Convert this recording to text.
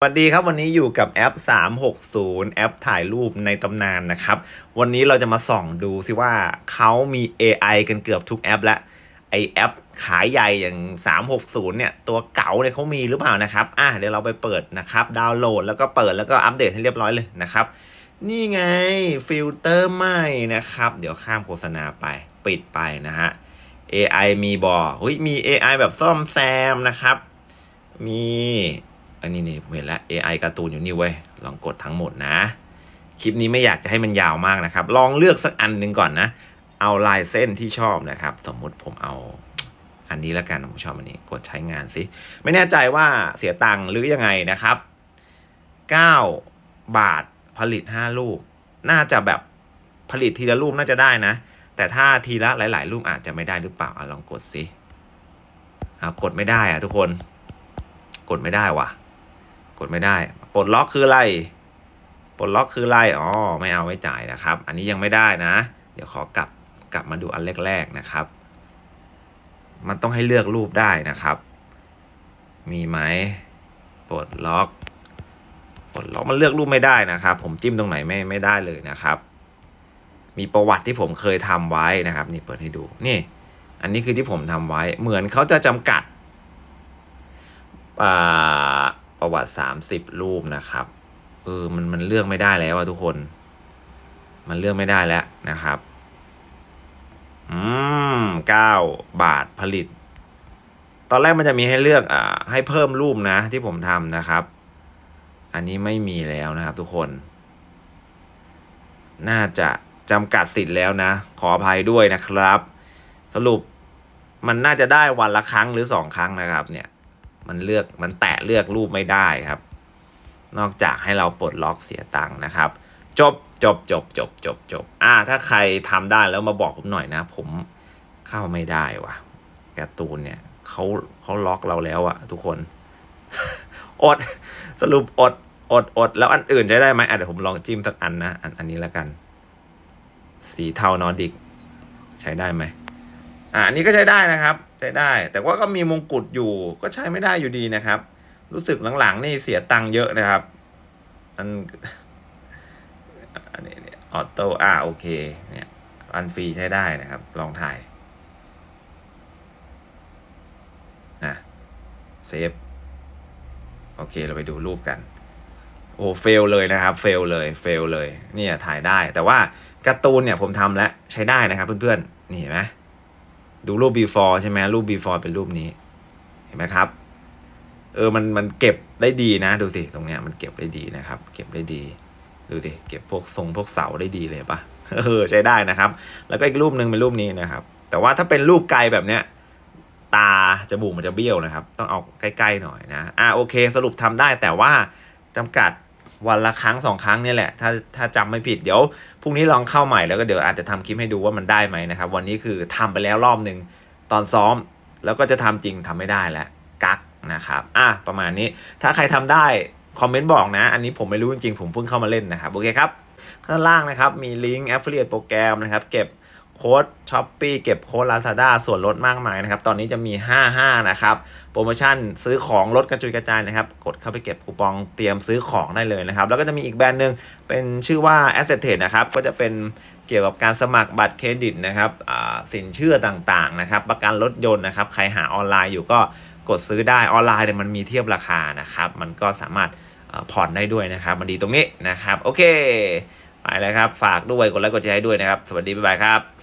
สวัสดีครับวันนี้อยู่กับแอป 360 แอปถ่ายรูปในตำนานนะครับ วันนี้เราจะมาส่องดูซิว่าเขามี AI กันเกือบทุกแอปแล้วไอ้แอปค่ายใหญ่อย่าง 360 เนี่ย ตัวเก่าเนี่ยเขามีหรือเปล่านะครับ อะเดี๋ยวเราไปเปิดนะครับ ดาวน์โหลดแล้วก็เปิดแล้วก็อัปเดตให้เรียบร้อยเลยนะครับ นี่ไงฟิลเตอร์ใหม่นะครับ เดี๋ยวข้ามโฆษณาไปปิดไปนะฮะ AI มีบอกเฮ้ยมี AI แบบซ่อมแซมนะครับ มี อันนี้นี่ผมเห็นแล้ว AI การ์ตูนอยู่นี่เว้ย ลองกดทั้งหมดนะ คลิปนี้ไม่อยากจะให้มันยาวมากนะครับ ลองเลือกสักอันหนึ่งก่อนนะ เอาลายเส้นที่ชอบนะครับ สมมุติผมเอาอันนี้แล้วกันผมชอบอันนี้ กดใช้งานสิ ไม่แน่ใจว่าเสียตังค์หรือยังไงนะครับ 9 บาทผลิต 5 รูป น่าจะแบบผลิตทีละรูปน่าจะได้นะ แต่ถ้าทีละหลาย ๆ รูปอาจจะไม่ได้หรือเปล่าอลองกดสิเอากดไม่ได้อะทุกคน กดไม่ได้ว่ะ กดไม่ได้ ปลดล็อกคืออะไรปลดล็อกคืออะไรอ๋อไม่เอาไม่จ่ายนะครับ อันนี้ยังไม่ได้นะ เดี๋ยวขอกลับกลับมาดูอันแรกๆนะครับ มันต้องให้เลือกรูปได้นะครับ มีไหมปลดล็อกปลดล็อกมันเลือกรูปไม่ได้นะครับ ผมจิ้มตรงไหนไม่ไม่ได้เลยนะครับ มีประวัติที่ผมเคยทำไว้นะครับ นี่เปิดให้ดูนี่ อันนี้คือที่ผมทำไว้ เหมือนเขาจะจำกัดป่า ประวัติสามสิบรูปนะครับ เออมันมันเลือกไม่ได้แล้วอะทุกคน มันเลือกไม่ได้แล้วนะครับ อืมเก้าบาทผลิต ตอนแรกมันจะมีให้เลือกอ่าให้เพิ่มรูปนะ ที่ผมทำนะครับ อันนี้ไม่มีแล้วนะครับ ทุกคน น่าจะจำกัดสิทธิ์แล้วนะ ขออภัยด้วยนะครับ สรุปมันน่าจะได้วันละครั้งหรือสองครั้งนะครับ เนี่ย มันเลือกมันแตะเลือกรูปไม่ได้ครับ นอกจากให้เราปลดล็อกเสียตังค์นะครับ จบจบจบจบจบจบอ่า ถ้าใครทำได้แล้วมาบอกผมหน่อยนะ ผมเข้าไม่ได้วะการ์ตูนเนี่ยเขาเขาล็อกเราแล้วอะทุกคน อด สรุปอดอดอดแล้วอันอื่นใช้ได้ไหมอะเดี๋ยวผมลองจิ้มสักอันนะ อันอันนี้แล้วกัน สีเทานอร์ดิก ใช้ได้ไหมอ่าอันนี้ก็ใช้ได้นะครับ ใช้ได้ แต่ว่าก็มีมงกุฎอยู่ก็ใช้ไม่ได้อยู่ดีนะครับ รู้สึกหลังๆนี่เสียตังค์เยอะนะครับอันอันนี้ auto อ่าโอเคเนี่ยอันฟรีใช้ได้นะครับ ลองถ่ายอะเซฟโอเคเราไปดูรูปกัน โอ้เฟลเลยนะครับ เฟลเลยเฟลเลย เนี่ยถ่ายได้แต่ว่าการ์ตูนเนี่ยผมทำแล้วใช้ได้นะครับเพื่อนๆ นี่เห็นไหม ดูรูป before ใช่ไหมรูป before เป็นรูปนี้ เห็นไหมครับ เออมันมันเก็บได้ดีนะ ดูสิตรงเนี้ยมันเก็บได้ดีนะครับ เก็บได้ดีดูสิเก็บพวกทรงพวกเสาได้ดีเลยปะเออใช้ได้นะครับ แล้วก็อีกรูปหนึ่งเป็นรูปนี้นะครับ แต่ว่าถ้าเป็นรูปไกลแบบเนี้ยตาจมูกมันจะเบี้ยวนะครับ ต้องเอาใกล้ๆหน่อยนะอ่าโอเค สรุปทำได้แต่ว่าจำกัด วันละครั้งสองครั้งนี่แหละ ถ้าถ้าจำไม่ผิด เดี๋ยวพรุ่งนี้ลองเข้าใหม่แล้วก็เดี๋ยวอาจจะทำคลิปให้ดูว่ามันได้ไหมนะครับ วันนี้คือทำไปแล้วรอบหนึ่งตอนซ้อม แล้วก็จะทำจริงทำไม่ได้แล้วกักนะครับ อะประมาณนี้ ถ้าใครทำได้คอมเมนต์บอกนะ อันนี้ผมไม่รู้จริงๆผมเพิ่งเข้ามาเล่นนะครับ โอเคครับ ข้างล่างนะครับมีลิงก์ Affiliate โปรแกรมนะครับ เก็บ โค้ด Shopee เก็บโค้ด Lazada ส่วนลดมากมายนะครับ ตอนนี้จะมี 55 นะครับ โปรโมชั่นซื้อของลดกระจุยกระจายนะครับ กดเข้าไปเก็บคูปองเตรียมซื้อของได้เลยนะครับ แล้วก็จะมีอีกแบรนด์หนึ่งเป็นชื่อว่า AccessTrade นะครับ ก็จะเป็นเกี่ยวกับการสมัครบัตรเครดิตนะครับสินเชื่อต่างๆนะครับ ประกันรถยนต์นะครับ ใครหาออนไลน์อยู่ก็กดซื้อได้ออนไลน์เนี่ยมันมีเทียบราคานะครับ มันก็สามารถผ่อนได้ด้วยนะครับ มันดีตรงนี้นะครับ โอเคไปแล้วครับ ฝากด้วยกดไลค์กดแชร์ด้วยนะครับ สวัสดี บ๊ายบายครับ